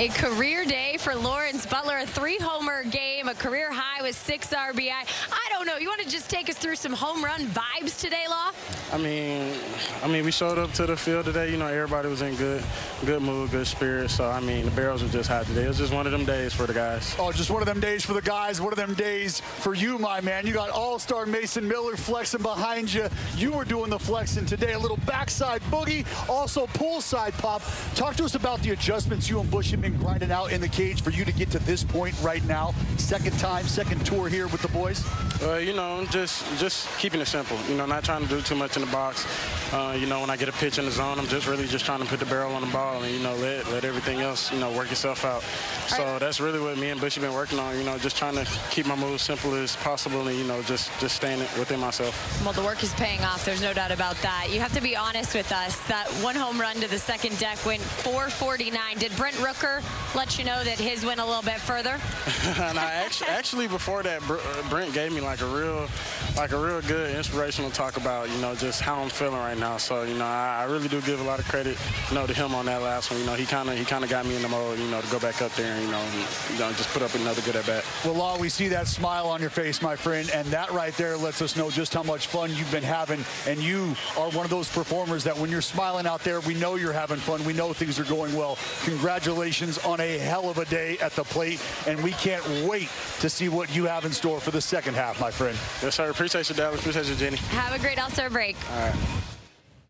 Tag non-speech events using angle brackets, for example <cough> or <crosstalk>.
A career day for Lawrence Butler, a three-homer game, a career high with six RBI. I don't know. You want to just take us through some home run vibes today, Law? I mean, I mean, we showed up to the field today. You know, everybody was in good, good mood, good spirit. So I mean, the barrels were just hot today. It was just one of them days for the guys. Oh, just one of them days for the guys. One of them days for you, my man. You got All-Star Mason Miller flexing behind you. You were doing the flexing today. A little backside boogie, also poolside pop. Talk to us about the adjustments you and Bush have been grinding out in the cage for you to get to this point right now. Second time, second tour here with the boys. Uh, you know, just just keeping it simple. You know, not trying to do too much in the box. Uh, you know, when I get a pitch in the zone, I'm just really just trying to put the barrel on the ball and you know let let everything else you know work itself out. So right. that's really what me and Bush have been working on. You know, just trying to keep my moves simple as possible and you know just just staying within myself. Well, the work is paying off. There's no doubt about that. You have to be honest with us. That one home run to the second deck went 449. Did Brent Rooker let you know that his went a little bit further? <laughs> and I actually, actually before that, uh, Brent gave me like a real, like a real good inspirational talk about you know just how I'm feeling right now. So you know I, I really do give a lot of credit you know to him on that last one. You know he kind of he kind of got me in the mode you know to go back up there and you know, and, you know just put up another good at bat. Well, Law, we see that smile on your face, my friend, and that right there lets us know just how much fun you've been having. And you are one of those performers that when you're smiling out there, we know you're having fun. We know things are going well. Congratulations on a hell of a day at the plate, and we can't wait to see what you have in store for the second half, my friend. Yes, sir. Appreciate you, Dallas. Appreciate you, Jenny. Have a great All-Star break. All right.